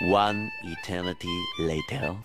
One eternity later.